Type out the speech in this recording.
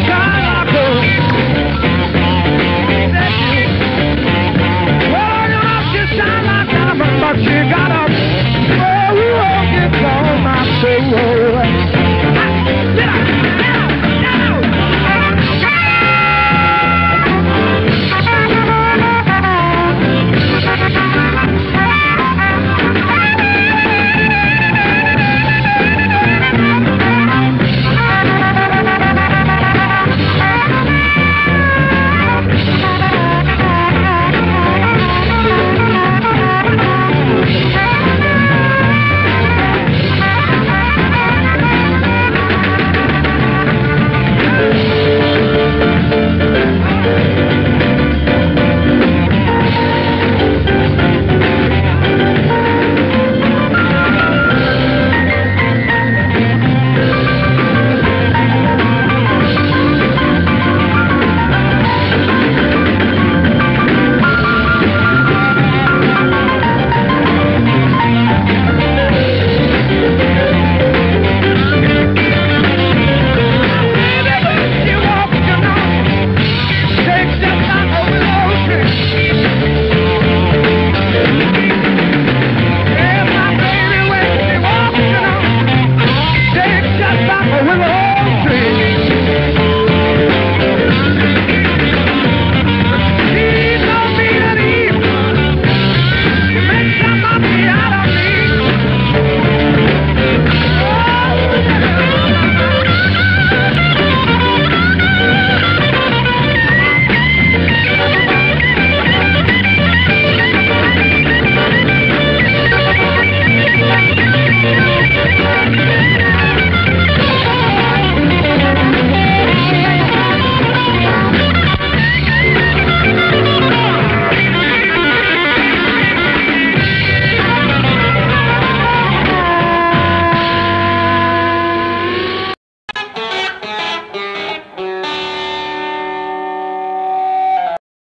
sky.